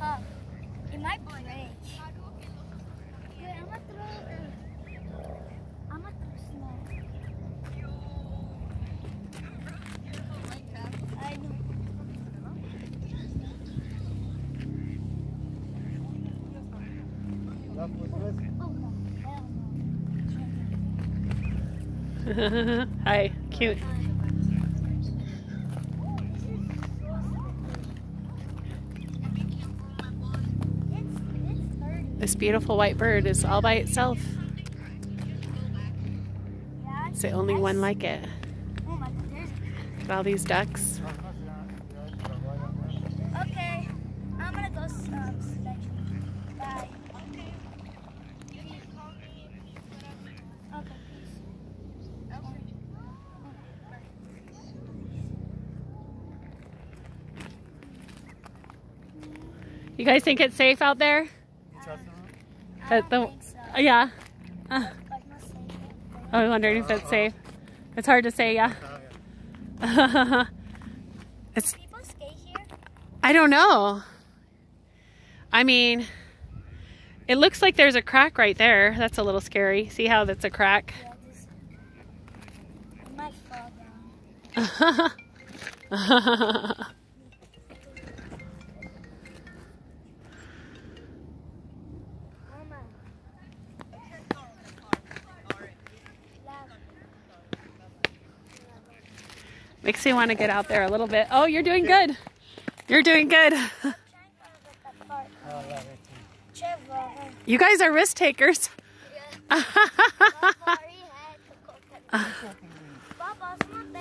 tough. It might break. Wait, I'm gonna throw. Uh, I'm gonna throw snow. I know. Oh no, hell no. Hi, cute. This beautiful white bird is all by itself. It's the only one like it. My god, there's. Look at all these ducks. Okay, I'm gonna go um. Bye. Okay. Okay. You guys think it's safe out there? I At don't the- think so. Yeah. Uh, not safe. I was wondering if it's safe. It's hard to say, yeah. it's People skate here? I don't know. I mean, it looks like there's a crack right there. That's a little scary. See how that's a crack? Yeah, this. I might fall down. Mama. Makes me want to get out there a little bit. Oh, you're doing good. You're doing good. You guys are risk takers.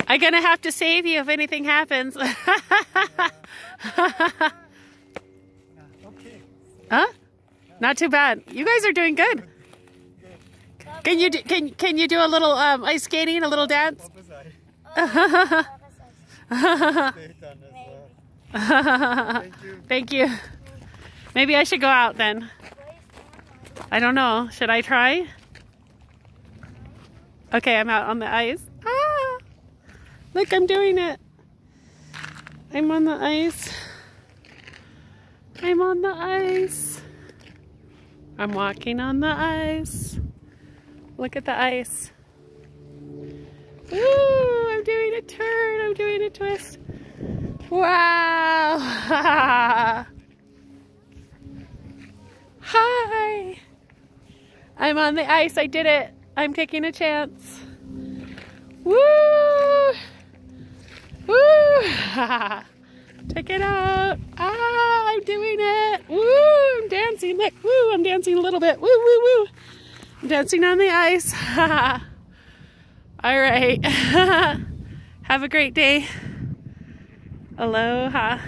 I'm gonna have to save you if anything happens. huh? Not too bad. You guys are doing good. Can you do, can can you do a little um, ice skating, a little dance? Thank you. Maybe I should go out then. I don't know. Should I try? Okay, I'm out on the ice. Ah! Look, I'm doing it. I'm on the ice. I'm on the ice. I'm walking on the ice. Look at the ice. Doing a turn. I'm doing a twist. Wow. Hi. I'm on the ice. I did it. I'm taking a chance. Woo! Woo! Check it out. Ah, I'm doing it. Woo! I'm dancing. Look. Woo! I'm dancing a little bit. Woo, woo, woo. I'm dancing on the ice. All right. Have a great day. Aloha.